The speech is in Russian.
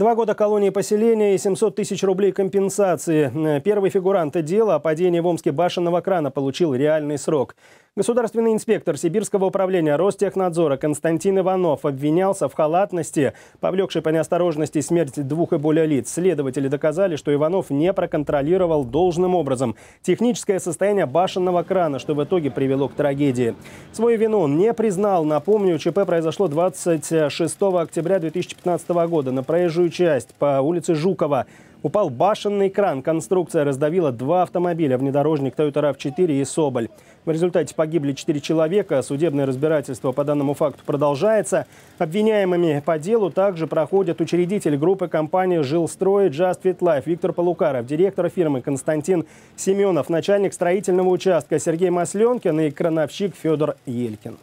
Два года колонии поселения и 700 тысяч рублей компенсации. Первый фигурант дела о падении в Омске башенного крана получил реальный срок. Государственный инспектор Сибирского управления Ростехнадзора Константин Иванов обвинялся в халатности, повлекшей по неосторожности смерть двух и более лиц. Следователи доказали, что Иванов не проконтролировал должным образом техническое состояние башенного крана, что в итоге привело к трагедии. Свою вину он не признал. Напомню, ЧП произошло 26 октября 2015 года на проезжую часть по улице Жукова. Упал башенный кран. Конструкция раздавила два автомобиля, внедорожник Toyota RAV4 и Соболь. В результате погибли четыре человека. Судебное разбирательство по данному факту продолжается. Обвиняемыми по делу также проходят учредитель группы компании «Жилстрой» Just Fit Life Виктор Полукаров, директор фирмы Константин Семенов, начальник строительного участка Сергей Масленкин и крановщик Федор Елькин.